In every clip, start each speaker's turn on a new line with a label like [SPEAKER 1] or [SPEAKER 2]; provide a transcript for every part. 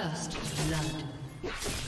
[SPEAKER 1] First blood.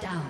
[SPEAKER 1] Down.